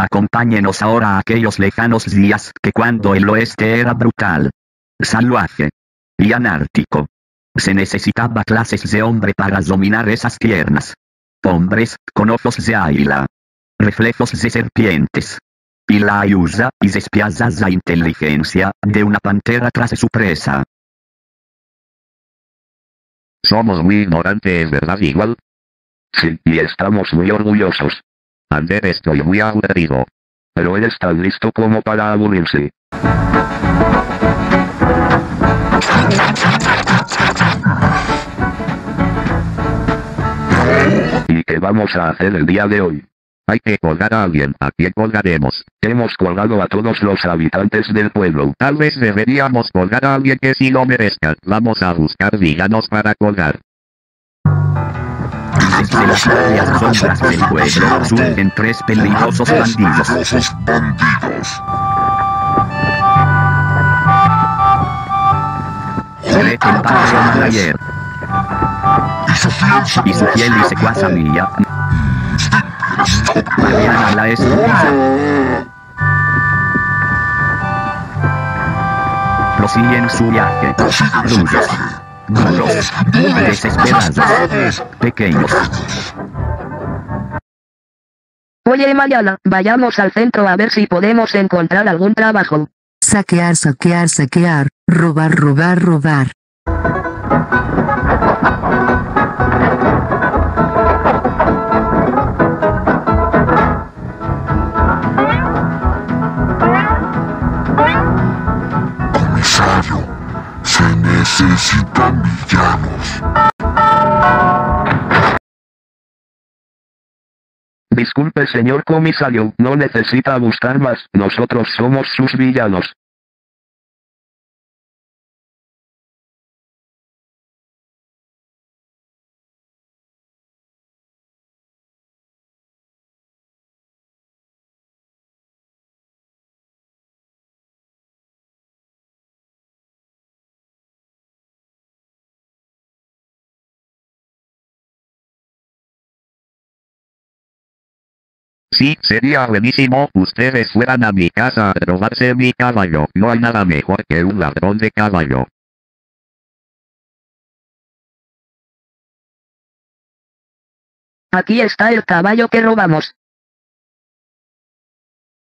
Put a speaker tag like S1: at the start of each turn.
S1: Acompáñenos ahora a aquellos lejanos días que cuando el oeste era brutal, salvaje y anárquico. Se necesitaba clases de hombre para dominar esas tiernas. Hombres, con ojos de águila. Reflejos de serpientes. Y la ayuda y despiadada inteligencia de una pantera tras su presa.
S2: Somos muy ignorantes, ¿verdad igual? Sí, y estamos muy orgullosos. Ander estoy muy aburrido. Pero él está listo como para aburrirse. ¿Y qué vamos a hacer el día de hoy? Hay que colgar a alguien. ¿A quién colgaremos? Hemos colgado a todos los habitantes del pueblo. Tal vez deberíamos colgar a alguien que sí lo merezca. Vamos a buscar villanos para colgar.
S1: Desde las áreas sombras del pueblo surgen tres peligrosos bandidos.
S3: Peligrosos bandidos.
S1: Gretel Padre Mayer
S3: Y su fiel
S1: y secuaza mía, Mariana la estúpida. Prosiguen su viaje. Rudos, duros, desesperados, pequeños.
S4: Oye Mariana, vayamos al centro a ver si podemos encontrar algún trabajo.
S5: Saquear, saquear, saquear. Robar, robar, robar.
S3: Comisario, se necesitan
S2: Disculpe señor comisario, no necesita buscar más, nosotros somos sus villanos. Sí, sería buenísimo, ustedes fueran a mi casa a robarse mi caballo. No hay nada mejor que un ladrón de caballo.
S4: Aquí está el caballo que robamos.